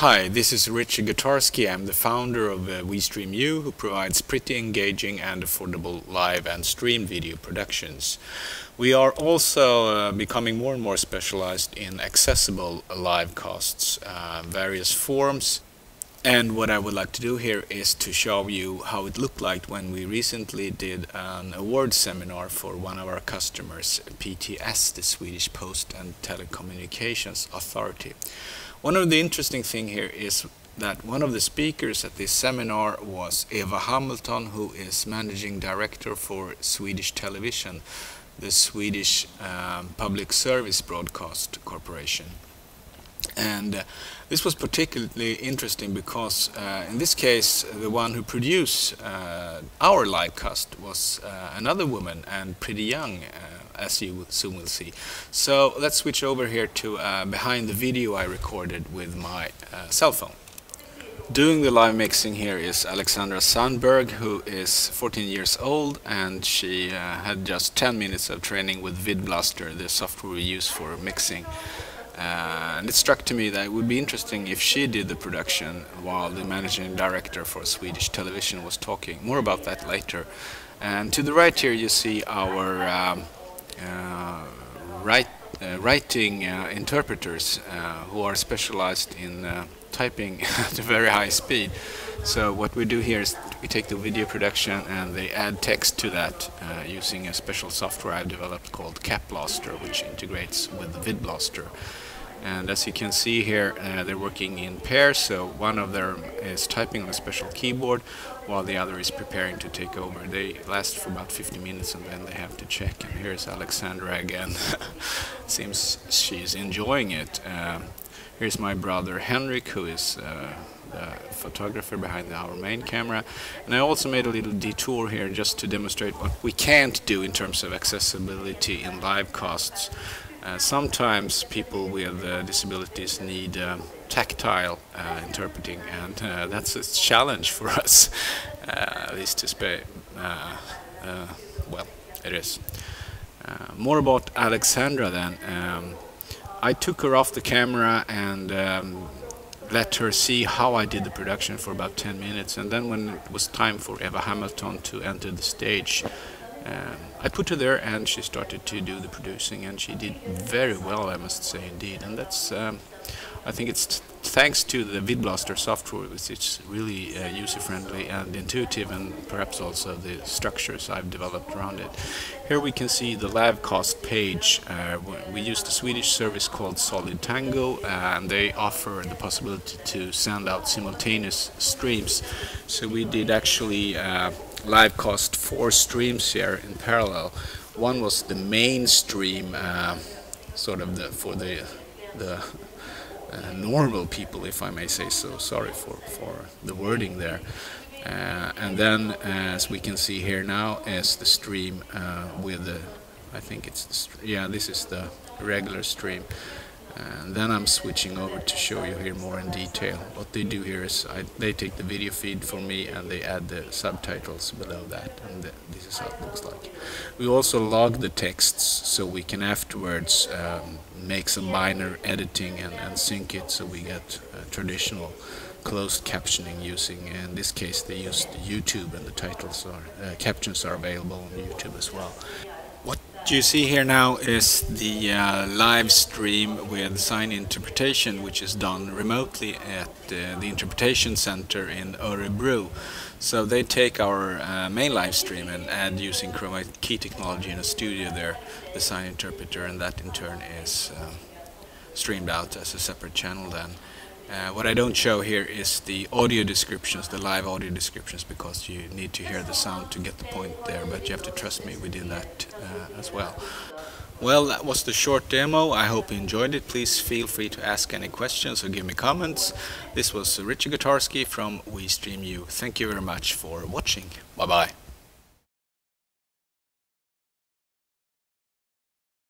Hi, this is Richard Gatarski. I'm the founder of uh, WeStreamU, who provides pretty engaging and affordable live and stream video productions. We are also uh, becoming more and more specialized in accessible live casts, uh, various forms. And what I would like to do here is to show you how it looked like when we recently did an award seminar for one of our customers, PTS, the Swedish Post and Telecommunications Authority. One of the interesting thing here is that one of the speakers at this seminar was Eva Hamilton, who is managing director for Swedish Television, the Swedish um, Public Service Broadcast Corporation. And uh, this was particularly interesting because uh, in this case the one who produced uh, our live cast was another woman and pretty young as you soon will see. So let's switch over here to uh, behind the video I recorded with my uh, cell phone. Doing the live mixing here is Alexandra Sandberg, who is 14 years old, and she uh, had just 10 minutes of training with VidBlaster, the software we use for mixing. Uh, and it struck to me that it would be interesting if she did the production while the managing director for Swedish television was talking. More about that later. And to the right here you see our um, uh, write, uh, writing uh, interpreters who are specialized in typing at a very high speed. So what we do here is we take the video production and they add text to that uh, using a special software I've developed called CapBlaster, which integrates with the VidBlaster. And as you can see here, uh, they're working in pairs, so one of them is typing on a special keyboard while the other is preparing to take over. They last for about 50 minutes and then they have to check. And here's Alexandra again. Seems she's enjoying it. Uh, here's my brother Henrik, who is uh, the photographer behind our main camera. And I also made a little detour here just to demonstrate what we can't do in terms of accessibility in live casts. Uh, sometimes people with uh, disabilities need um, tactile uh, interpreting and uh, that's a challenge for us uh, at least to spay uh, well it is more about Alexandra then um, I took her off the camera and um, let her see how I did the production for about 10 minutes. And then when it was time for Eva Hamilton to enter the stage um, I put her there and she started to do the producing and she did very well I must say indeed. And that's um, I think it's thanks to the VidBlaster software which is really uh, user-friendly and intuitive and perhaps also the structures I've developed around it. Here we can see the Livecast page. Uh, we used a Swedish service called Solidtango and they offer the possibility to send out simultaneous streams. So we did actually uh, Livecast four streams here in parallel. One was the main stream, uh, sort of the for the the uh, normal people, if I may say so. Sorry for for the wording there. Uh, and then, as we can see here now, is the stream uh, with the, I think it's yeah, this is the regular stream and then I'm switching over to show you here more in detail. What they do here is I, they take the video feed for me and they add the subtitles below that and the, this is how it looks like. We also log the texts so we can afterwards um, make some minor editing and, and, sync it so we get uh, traditional closed captioning using in this case they used YouTube and the titles are uh, captions are available on YouTube as well. What you see here now is the uh, live stream with sign interpretation which is done remotely at uh, the interpretation center in Örebro. So they take our uh, main live stream and add using chroma key technology in a studio there the sign interpreter and that in turn is uh, streamed out as a separate channel then. Uh, what I don't show here is the audio descriptions, the live audio descriptions, because you need to hear the sound to get the point there, but you have to trust me, we did that uh, as well. Well, that was the short demo. I hope you enjoyed it. Please feel free to ask any questions or give me comments. This was Richard Gatarski from WeStreamU. Thank you very much for watching. Bye-bye.